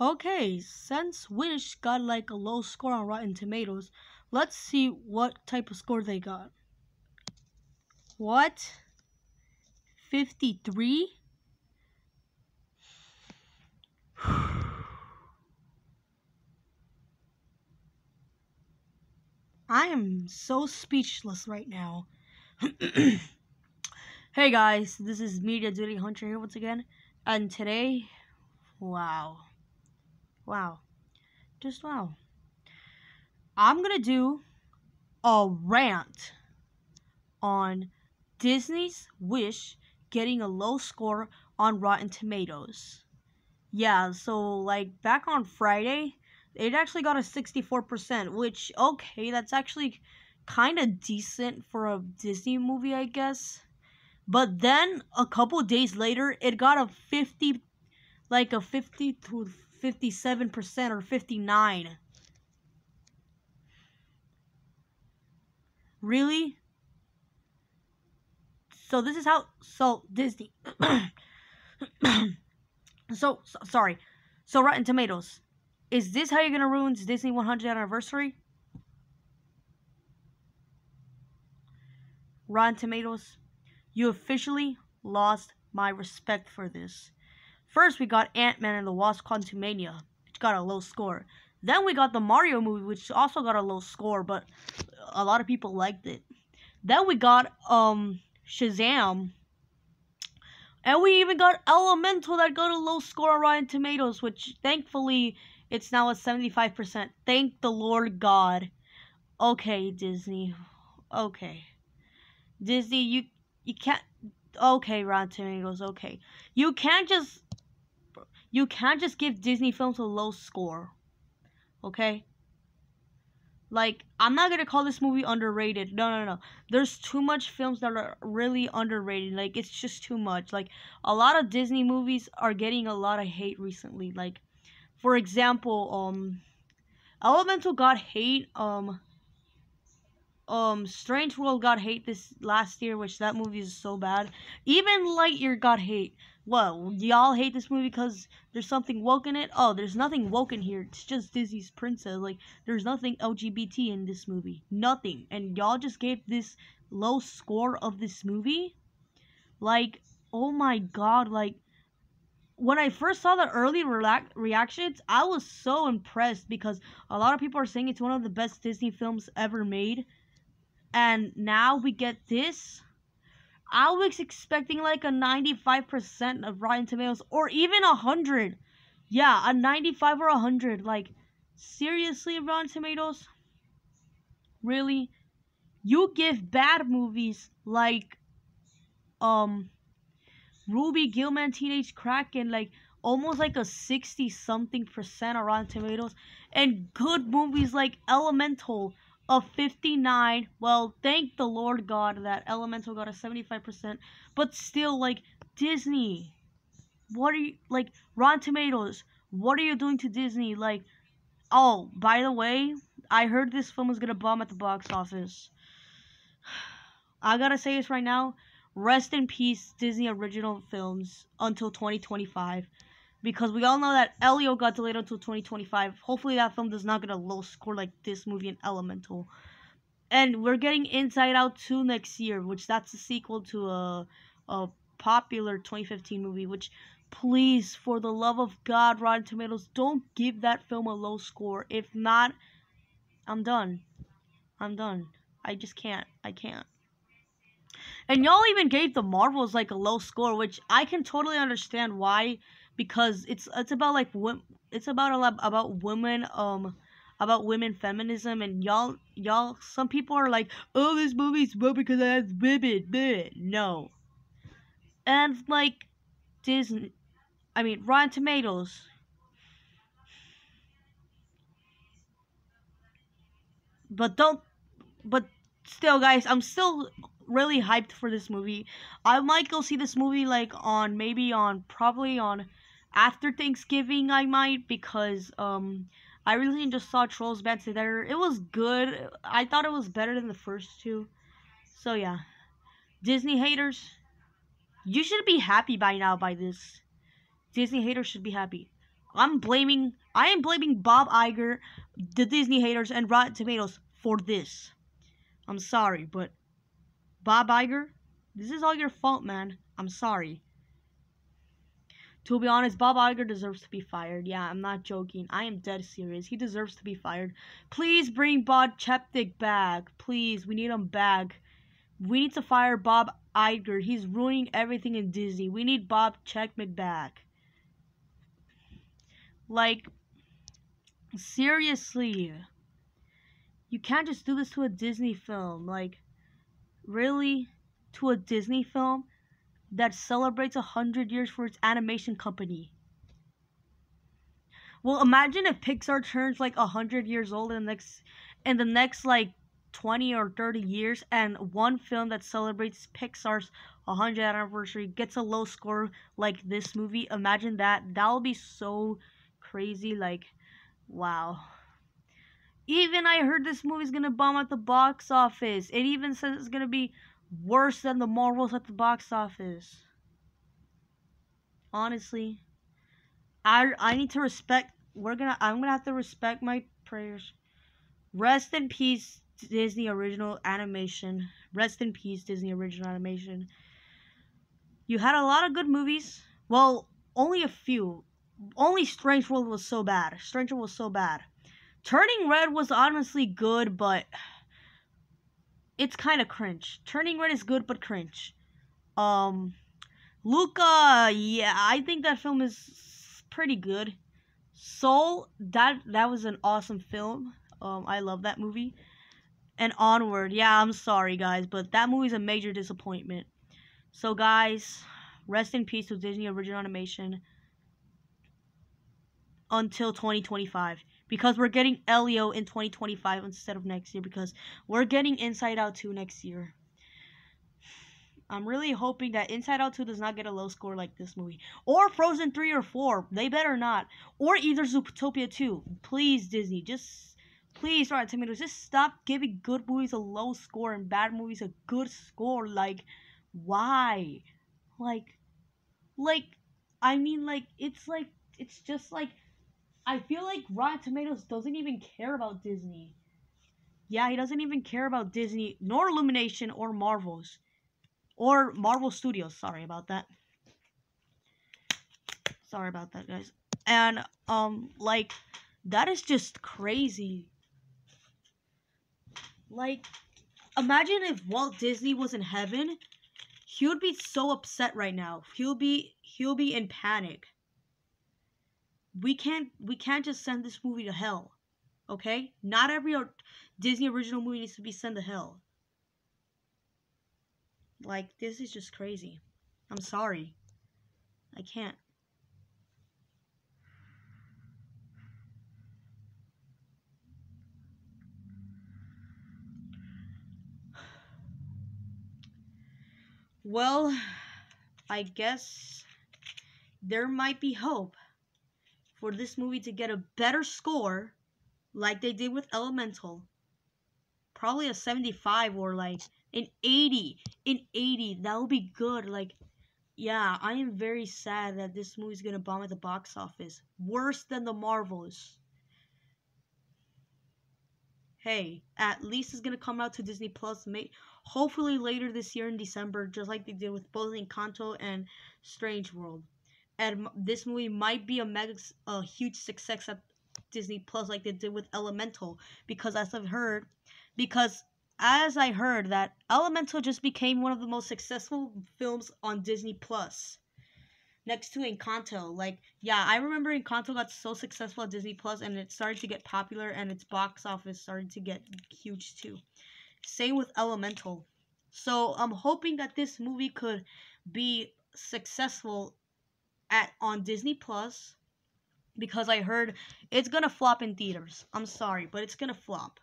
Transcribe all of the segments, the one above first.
Okay, since Wish got like a low score on Rotten Tomatoes, let's see what type of score they got. What? 53? I am so speechless right now. hey guys, this is Media Duty Hunter here once again, and today, wow, wow, just wow. I'm gonna do a rant on Disney's Wish getting a low score on Rotten Tomatoes. Yeah, so like back on Friday, it actually got a 64%, which, okay, that's actually kind of decent for a Disney movie, I guess. But then a couple days later, it got a 50, like a 50 to 57% or 59. Really? So this is how, so Disney. so, so, sorry. So Rotten Tomatoes is this how you're gonna ruin Disney 100th anniversary? Rotten Tomatoes, you officially lost my respect for this. First, we got Ant Man and the Wasp Quantumania, which got a low score. Then we got the Mario movie, which also got a low score, but a lot of people liked it. Then we got um Shazam, and we even got Elemental that got a low score on Rotten Tomatoes, which thankfully it's now at 75%. Thank the Lord God. Okay, Disney. Okay. Disney, you you can't okay, Rotten Tomatoes, okay. You can't just you can't just give Disney films a low score. Okay? Like, I'm not gonna call this movie underrated. No, no, no. There's too much films that are really underrated. Like, it's just too much. Like, a lot of Disney movies are getting a lot of hate recently. Like, for example, um, Elemental got hate. Um, um, Strange World got hate this last year, which that movie is so bad. Even Lightyear got hate. Well, y'all hate this movie because there's something woke in it? Oh, there's nothing woke in here. It's just Disney's princess. Like, there's nothing LGBT in this movie. Nothing. And y'all just gave this low score of this movie? Like, oh my god, like, when I first saw the early reactions, I was so impressed because a lot of people are saying it's one of the best Disney films ever made. And now we get this. I was expecting like a 95% of Rotten Tomatoes or even a 100. Yeah, a 95 or a 100. Like, seriously, Rotten Tomatoes? Really? You give bad movies like, um, Ruby Gillman Teenage Kraken like almost like a 60 something percent on Rotten Tomatoes and good movies like Elemental of 59 well thank the Lord God that Elemental got a 75% but still like Disney what are you like Rotten Tomatoes what are you doing to Disney? Like oh by the way I heard this film was gonna bomb at the box office. I gotta say this right now rest in peace Disney original films until 2025 because we all know that Elio got delayed until 2025. Hopefully that film does not get a low score like this movie in Elemental. And we're getting Inside Out 2 next year, which that's a sequel to a a popular 2015 movie which please for the love of God Rotten Tomatoes don't give that film a low score. If not I'm done. I'm done. I just can't. I can't. And y'all even gave the Marvels like a low score, which I can totally understand why, because it's it's about like it's about a lot about women um about women feminism and y'all y'all some people are like oh this movie's well because it has women. No. And like Disney I mean Rotten Tomatoes. But don't but still guys I'm still really hyped for this movie. I might go see this movie like on maybe on probably on after Thanksgiving I might because um I really just saw Trolls Band Together. It was good. I thought it was better than the first two. So yeah. Disney haters, you should be happy by now by this. Disney haters should be happy. I'm blaming I am blaming Bob Iger, the Disney haters, and Rotten Tomatoes for this. I'm sorry, but Bob Iger, this is all your fault, man. I'm sorry. To be honest, Bob Iger deserves to be fired. Yeah, I'm not joking. I am dead serious. He deserves to be fired. Please bring Bob Chapek back. Please, we need him back. We need to fire Bob Iger. He's ruining everything in Disney. We need Bob Chapek back. Like, seriously. You can't just do this to a Disney film. Like, really? To a Disney film? That celebrates a hundred years for its animation company. Well, imagine if Pixar turns like a hundred years old in the next in the next like twenty or thirty years, and one film that celebrates Pixar's 100th anniversary gets a low score like this movie. Imagine that. That'll be so crazy. Like, wow. Even I heard this movie's gonna bomb at the box office. It even says it's gonna be worse than the Marvels at the box office. Honestly, I I need to respect. We're gonna. I'm gonna have to respect my prayers. Rest in peace, Disney original animation. Rest in peace, Disney original animation. You had a lot of good movies. Well, only a few. Only Strange World was so bad. Strange World was so bad. Turning Red was honestly good, but it's kind of cringe. Turning Red is good but cringe. Um, Luca, yeah, I think that film is pretty good. Soul, that that was an awesome film. Um, I love that movie. And Onward, yeah, I'm sorry guys, but that movie's a major disappointment. So guys, rest in peace to Disney original animation until 2025 because we're getting Elio in 2025 instead of next year because we're getting Inside Out 2 next year. I'm really hoping that Inside Out 2 does not get a low score like this movie. Or Frozen 3 or 4. They better not. Or either Zootopia 2. Please, Disney. Just, please, Rotten Tomatoes, just stop giving good movies a low score and bad movies a good score. Like, why? Like, like, I mean, like, it's like, it's just like, I feel like Rotten Tomatoes doesn't even care about Disney. Yeah, he doesn't even care about Disney, nor Illumination, or Marvels. Or Marvel Studios. Sorry about that. Sorry about that, guys. And, um, like, that is just crazy. Like, imagine if Walt Disney was in heaven. He would be so upset right now. He'll be, he'll be in panic we can't we can't just send this movie to hell. Okay? Not every Disney original movie needs to be sent to hell. Like this is just crazy. I'm sorry. I can't. Well, I guess there might be hope for this movie to get a better score, like they did with Elemental. Probably a 75 or like an 80. An 80. That would be good. Like, yeah, I am very sad that this movie's gonna bomb at the box office. Worse than the Marvels. Hey, at least it's gonna come out to Disney Plus. May hopefully later this year in December, just like they did with both Encanto and Strange World and this movie might be a mega, a huge success at Disney Plus, like they did with Elemental, because as I've heard, because as I heard that Elemental just became one of the most successful films on Disney Plus. Next to Encanto, like yeah, I remember Encanto got so successful at Disney Plus, and it started to get popular, and its box office started to get huge too. Same with Elemental. So I'm hoping that this movie could be successful at on Disney Plus because I heard it's gonna flop in theaters. I'm sorry, but it's gonna flop.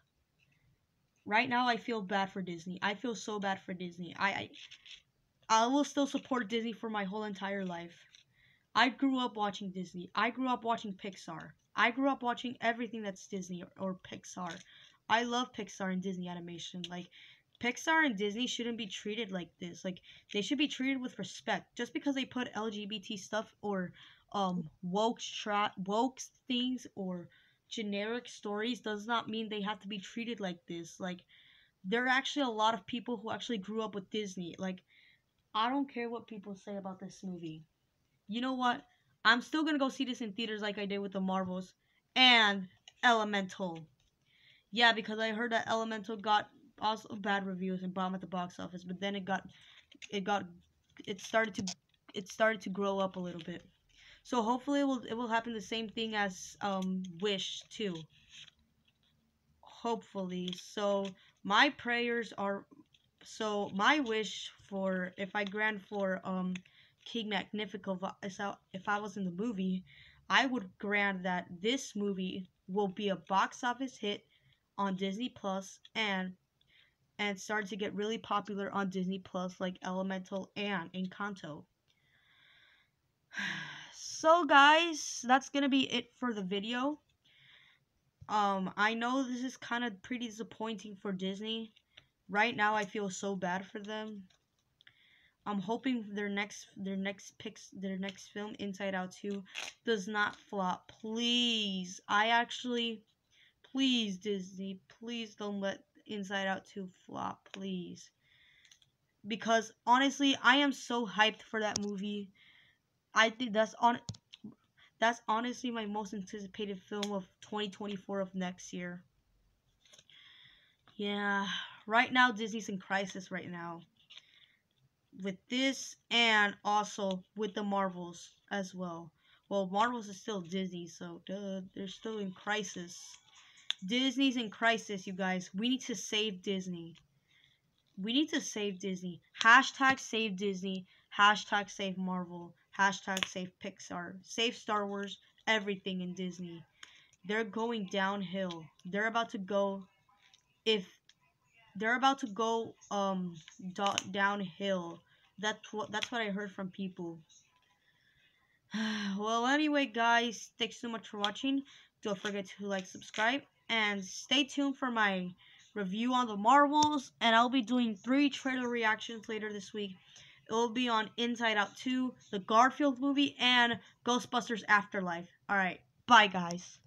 Right now, I feel bad for Disney. I feel so bad for Disney. I, I, I will still support Disney for my whole entire life. I grew up watching Disney. I grew up watching Pixar. I grew up watching everything that's Disney or, or Pixar. I love Pixar and Disney animation. Like Pixar and Disney shouldn't be treated like this. Like they should be treated with respect. Just because they put LGBT stuff or um woke tra- woke things or generic stories does not mean they have to be treated like this. Like there are actually a lot of people who actually grew up with Disney. Like I don't care what people say about this movie. You know what? I'm still gonna go see this in theaters like I did with the Marvels and Elemental. Yeah, because I heard that Elemental got also bad reviews and bomb at the box office, but then it got it got it started to it started to grow up a little bit. So hopefully it will it will happen the same thing as um Wish too. Hopefully. So my prayers are so my wish for if I grant for um King Magnifico if I was in the movie, I would grant that this movie will be a box office hit on Disney Plus and and started to get really popular on Disney Plus like Elemental and Encanto. So guys, that's gonna be it for the video. Um, I know this is kind of pretty disappointing for Disney. Right now, I feel so bad for them. I'm hoping their next their next picks their next film Inside Out 2 does not flop. Please. I actually please Disney, please don't let Inside Out 2 flop, please. Because honestly, I am so hyped for that movie. I think that's on that's honestly my most anticipated film of 2024 of next year. Yeah, right now Disney's in crisis right now. With this and also with the Marvels as well. Well, Marvels is still Disney, so duh, they're still in crisis. Disney's in crisis, you guys. We need to save Disney. We need to save Disney. Hashtag save Disney. Hashtag save Marvel. Hashtag save Pixar. Save Star Wars. Everything in Disney. They're going downhill. They're about to go. If they're about to go um downhill. That's what that's what I heard from people. well, anyway, guys, thanks so much for watching. Don't forget to like, subscribe, and stay tuned for my review on the Marvels. And I'll be doing three trailer reactions later this week. It will be on Inside Out 2, the Garfield movie, and Ghostbusters Afterlife. Alright, bye guys.